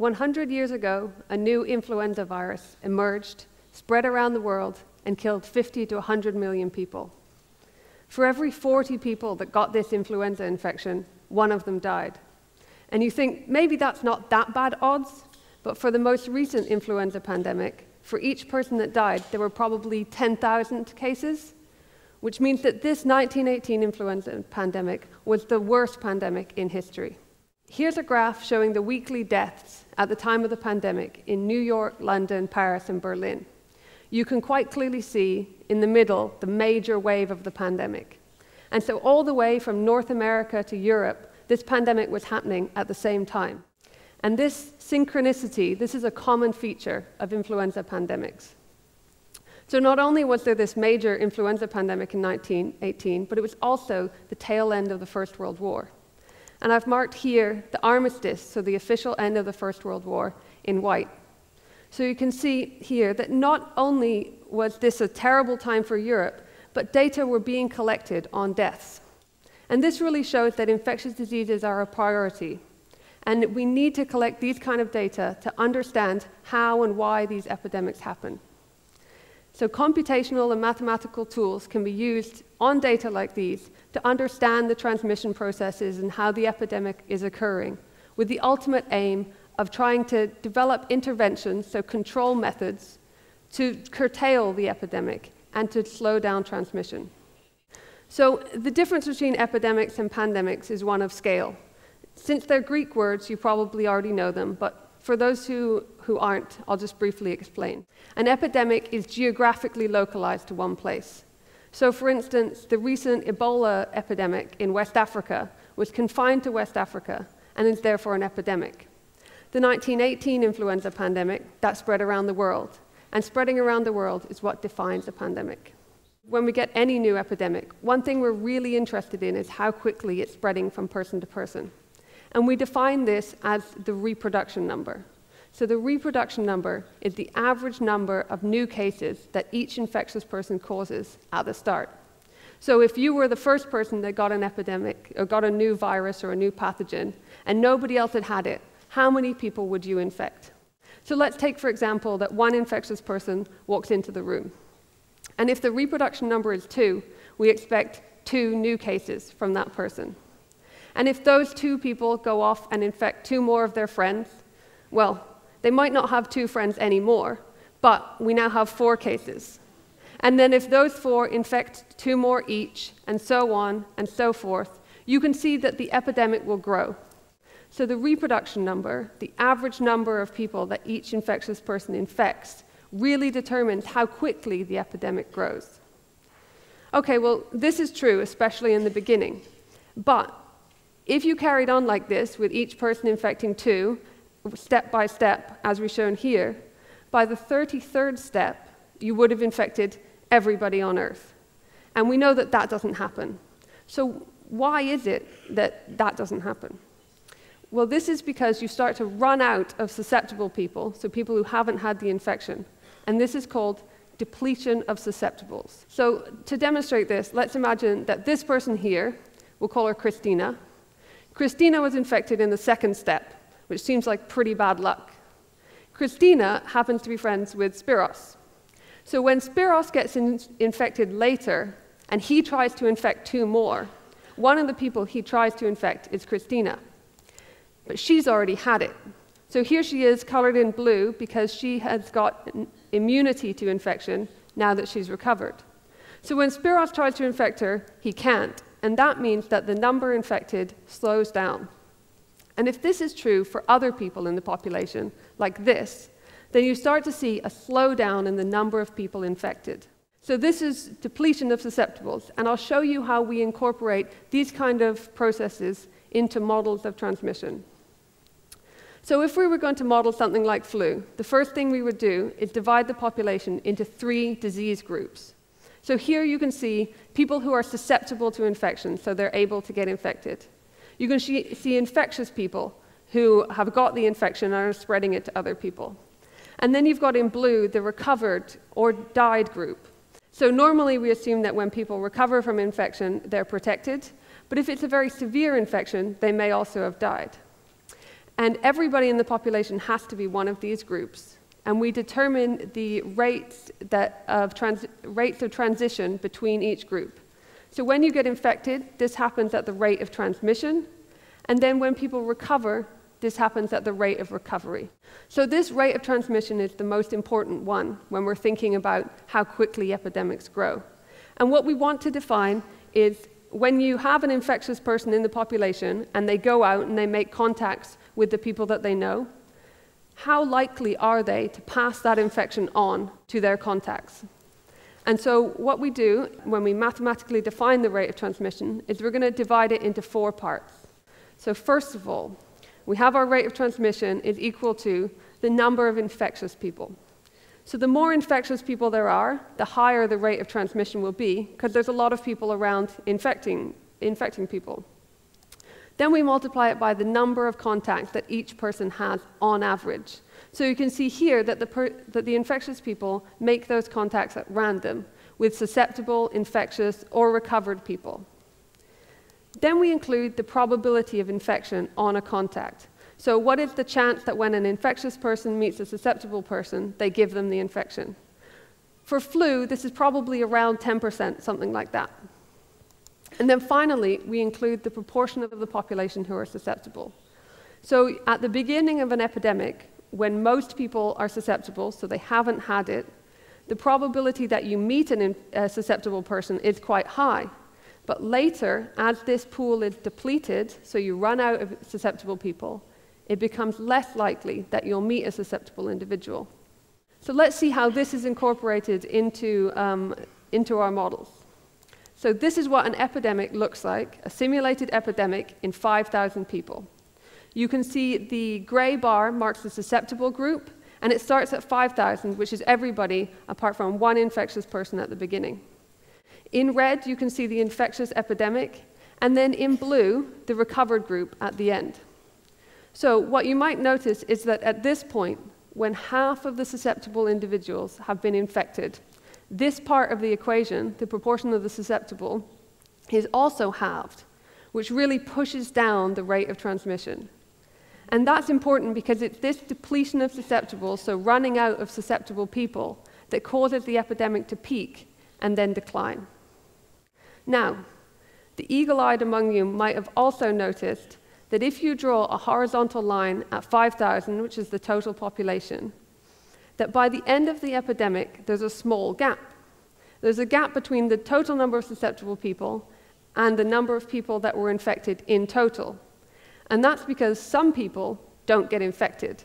100 years ago, a new influenza virus emerged, spread around the world, and killed 50 to 100 million people. For every 40 people that got this influenza infection, one of them died. And you think maybe that's not that bad odds, but for the most recent influenza pandemic, for each person that died, there were probably 10,000 cases, which means that this 1918 influenza pandemic was the worst pandemic in history. Here's a graph showing the weekly deaths at the time of the pandemic in New York, London, Paris, and Berlin. You can quite clearly see in the middle the major wave of the pandemic. And so, all the way from North America to Europe, this pandemic was happening at the same time. And this synchronicity, this is a common feature of influenza pandemics. So not only was there this major influenza pandemic in 1918, but it was also the tail end of the First World War. And I've marked here the armistice, so the official end of the First World War, in white. So you can see here that not only was this a terrible time for Europe, but data were being collected on deaths. And this really shows that infectious diseases are a priority. And we need to collect these kind of data to understand how and why these epidemics happen. So computational and mathematical tools can be used on data like these to understand the transmission processes and how the epidemic is occurring, with the ultimate aim of trying to develop interventions, so control methods, to curtail the epidemic and to slow down transmission. So the difference between epidemics and pandemics is one of scale. Since they're Greek words, you probably already know them, but for those who, who aren't, I'll just briefly explain. An epidemic is geographically localized to one place. So, for instance, the recent Ebola epidemic in West Africa was confined to West Africa and is therefore an epidemic. The 1918 influenza pandemic, that spread around the world. And spreading around the world is what defines a pandemic. When we get any new epidemic, one thing we're really interested in is how quickly it's spreading from person to person. And we define this as the reproduction number. So the reproduction number is the average number of new cases that each infectious person causes at the start. So if you were the first person that got an epidemic or got a new virus or a new pathogen and nobody else had had it, how many people would you infect? So let's take, for example, that one infectious person walks into the room. And if the reproduction number is two, we expect two new cases from that person. And if those two people go off and infect two more of their friends, well, they might not have two friends anymore, but we now have four cases. And then if those four infect two more each, and so on and so forth, you can see that the epidemic will grow. So the reproduction number, the average number of people that each infectious person infects, really determines how quickly the epidemic grows. Okay, well, this is true, especially in the beginning. But if you carried on like this, with each person infecting two, step by step, as we've shown here, by the 33rd step, you would have infected everybody on Earth. And we know that that doesn't happen. So, why is it that that doesn't happen? Well, this is because you start to run out of susceptible people, so people who haven't had the infection. And this is called depletion of susceptibles. So, to demonstrate this, let's imagine that this person here, we'll call her Christina. Christina was infected in the second step, which seems like pretty bad luck. Christina happens to be friends with Spiros. So, when Spiros gets in infected later, and he tries to infect two more, one of the people he tries to infect is Christina but she's already had it. So here she is, colored in blue, because she has got immunity to infection now that she's recovered. So when Spiros tries to infect her, he can't, and that means that the number infected slows down. And if this is true for other people in the population, like this, then you start to see a slowdown in the number of people infected. So this is depletion of susceptibles, and I'll show you how we incorporate these kind of processes into models of transmission. So if we were going to model something like flu, the first thing we would do is divide the population into three disease groups. So here you can see people who are susceptible to infection, so they're able to get infected. You can see infectious people who have got the infection and are spreading it to other people. And then you've got in blue the recovered or died group. So normally we assume that when people recover from infection, they're protected. But if it's a very severe infection, they may also have died. And everybody in the population has to be one of these groups. And we determine the rates, that of, rates of transition between each group. So when you get infected, this happens at the rate of transmission. And then when people recover, this happens at the rate of recovery. So, this rate of transmission is the most important one when we're thinking about how quickly epidemics grow. And what we want to define is when you have an infectious person in the population and they go out and they make contacts with the people that they know, how likely are they to pass that infection on to their contacts? And so, what we do when we mathematically define the rate of transmission is we're going to divide it into four parts. So, first of all, we have our rate of transmission is equal to the number of infectious people. So, the more infectious people there are, the higher the rate of transmission will be, because there's a lot of people around infecting, infecting people. Then we multiply it by the number of contacts that each person has on average. So you can see here that the, that the infectious people make those contacts at random with susceptible, infectious, or recovered people. Then we include the probability of infection on a contact. So, what is the chance that when an infectious person meets a susceptible person, they give them the infection? For flu, this is probably around 10%, something like that. And then finally, we include the proportion of the population who are susceptible. So at the beginning of an epidemic, when most people are susceptible, so they haven't had it, the probability that you meet an, a susceptible person is quite high. But later, as this pool is depleted, so you run out of susceptible people, it becomes less likely that you'll meet a susceptible individual. So let's see how this is incorporated into, um, into our models. So this is what an epidemic looks like, a simulated epidemic in 5,000 people. You can see the gray bar marks the susceptible group, and it starts at 5,000, which is everybody apart from one infectious person at the beginning. In red, you can see the infectious epidemic, and then in blue, the recovered group at the end. So, what you might notice is that at this point, when half of the susceptible individuals have been infected, this part of the equation, the proportion of the susceptible, is also halved, which really pushes down the rate of transmission. And that's important because it's this depletion of susceptibles, so running out of susceptible people, that causes the epidemic to peak and then decline. Now, the eagle eyed among you might have also noticed that if you draw a horizontal line at 5,000, which is the total population, that by the end of the epidemic, there's a small gap. There's a gap between the total number of susceptible people and the number of people that were infected in total. And that's because some people don't get infected,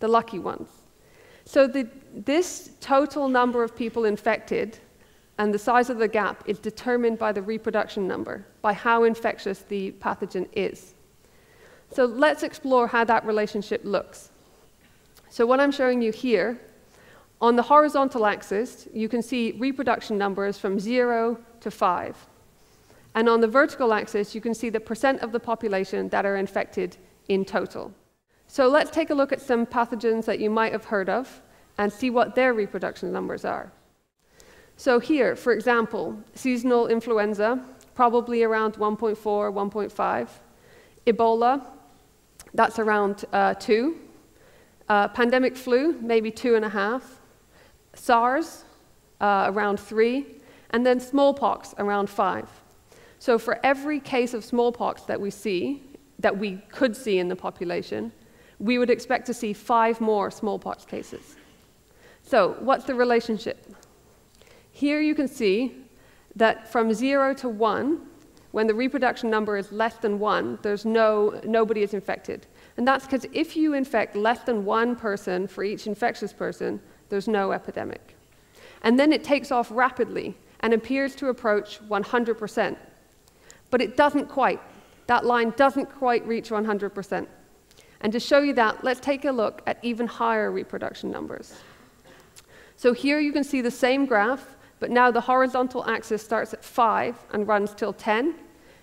the lucky ones. So the, this total number of people infected and the size of the gap is determined by the reproduction number, by how infectious the pathogen is. So let's explore how that relationship looks. So what I'm showing you here, on the horizontal axis, you can see reproduction numbers from 0 to 5. And on the vertical axis, you can see the percent of the population that are infected in total. So let's take a look at some pathogens that you might have heard of and see what their reproduction numbers are. So here, for example, seasonal influenza, probably around 1.4, 1.5. Ebola, that's around uh, 2. Uh, pandemic flu, maybe two and a half. SARS, uh, around three. And then smallpox, around five. So for every case of smallpox that we see, that we could see in the population, we would expect to see five more smallpox cases. So, what's the relationship? Here you can see that from zero to one, when the reproduction number is less than one, there's no, nobody is infected. And that's because if you infect less than one person for each infectious person, there's no epidemic. And then it takes off rapidly and appears to approach 100%. But it doesn't quite. That line doesn't quite reach 100%. And to show you that, let's take a look at even higher reproduction numbers. So here you can see the same graph, but now the horizontal axis starts at 5 and runs till 10,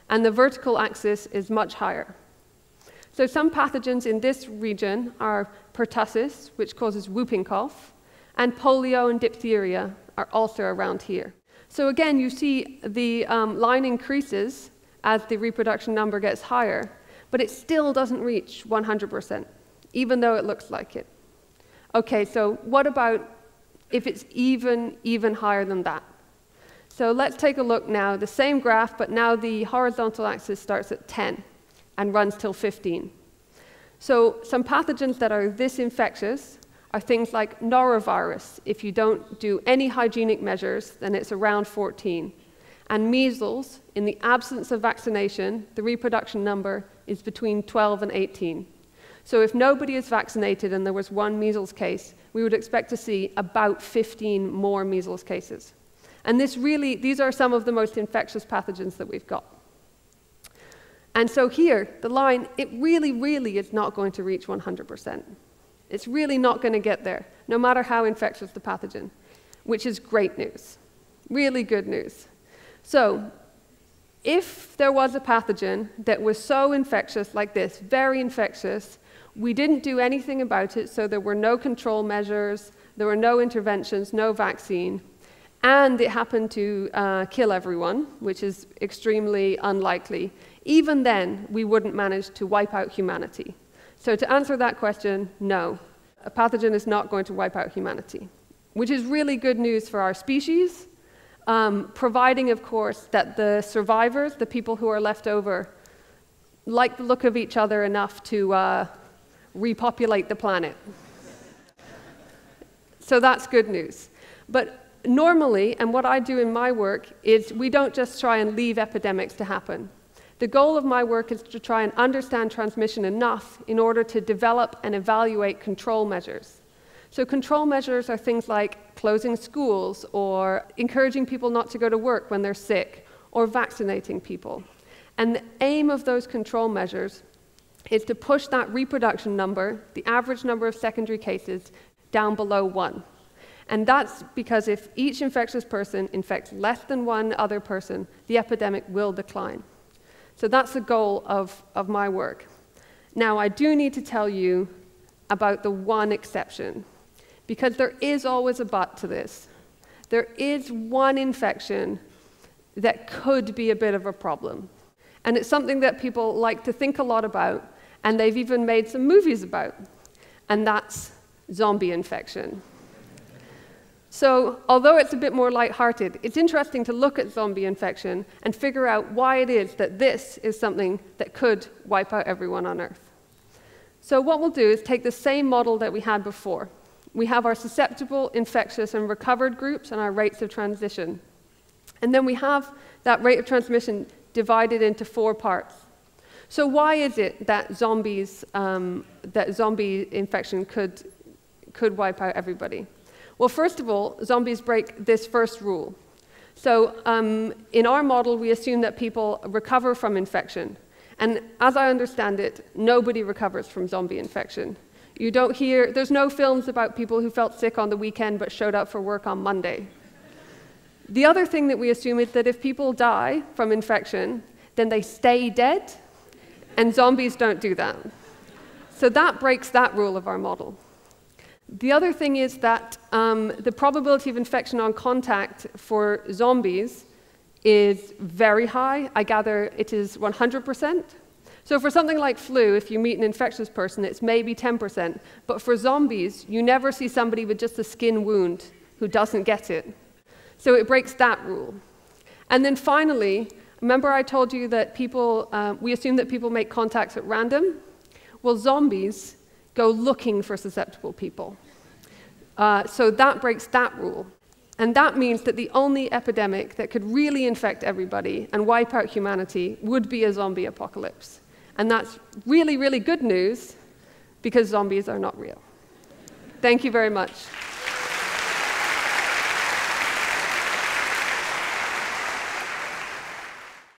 and the vertical axis is much higher. So some pathogens in this region are pertussis, which causes whooping cough, and polio and diphtheria are also around here. So again, you see the um, line increases as the reproduction number gets higher, but it still doesn't reach 100%, even though it looks like it. Okay, so what about if it's even, even higher than that? So let's take a look now, the same graph, but now the horizontal axis starts at 10 and runs till 15. So some pathogens that are this infectious are things like norovirus. If you don't do any hygienic measures, then it's around 14. And measles, in the absence of vaccination, the reproduction number is between 12 and 18. So if nobody is vaccinated and there was one measles case, we would expect to see about 15 more measles cases. And this really, these are some of the most infectious pathogens that we've got. And so here, the line, it really, really is not going to reach 100%. It's really not going to get there, no matter how infectious the pathogen, which is great news. Really good news. So, if there was a pathogen that was so infectious, like this, very infectious, we didn't do anything about it, so there were no control measures, there were no interventions, no vaccine, and it happened to uh, kill everyone, which is extremely unlikely, even then we wouldn't manage to wipe out humanity. So, to answer that question, no, a pathogen is not going to wipe out humanity, which is really good news for our species, um, providing, of course, that the survivors, the people who are left over, like the look of each other enough to uh, repopulate the planet. so that's good news. But normally, and what I do in my work, is we don't just try and leave epidemics to happen. The goal of my work is to try and understand transmission enough in order to develop and evaluate control measures. So, control measures are things like closing schools, or encouraging people not to go to work when they're sick, or vaccinating people. And the aim of those control measures is to push that reproduction number, the average number of secondary cases, down below one. And that's because if each infectious person infects less than one other person, the epidemic will decline. So that's the goal of, of my work. Now, I do need to tell you about the one exception, because there is always a but to this. There is one infection that could be a bit of a problem. And it's something that people like to think a lot about, and they've even made some movies about. And that's zombie infection. So, although it's a bit more lighthearted, it's interesting to look at zombie infection and figure out why it is that this is something that could wipe out everyone on Earth. So, what we'll do is take the same model that we had before. We have our susceptible, infectious, and recovered groups and our rates of transition. And then we have that rate of transmission divided into four parts. So, why is it that zombies, um, that zombie infection could, could wipe out everybody? Well, first of all, zombies break this first rule. So, um, in our model, we assume that people recover from infection. And as I understand it, nobody recovers from zombie infection. You don't hear, there's no films about people who felt sick on the weekend but showed up for work on Monday. The other thing that we assume is that if people die from infection, then they stay dead, and zombies don't do that. So that breaks that rule of our model. The other thing is that um, the probability of infection on contact for zombies is very high. I gather it is 100%. So, for something like flu, if you meet an infectious person, it's maybe 10%. But for zombies, you never see somebody with just a skin wound who doesn't get it. So, it breaks that rule. And then finally, remember I told you that people, uh, we assume that people make contacts at random? Well, zombies go looking for susceptible people. Uh, so that breaks that rule. And that means that the only epidemic that could really infect everybody and wipe out humanity would be a zombie apocalypse. And that's really, really good news because zombies are not real. Thank you very much.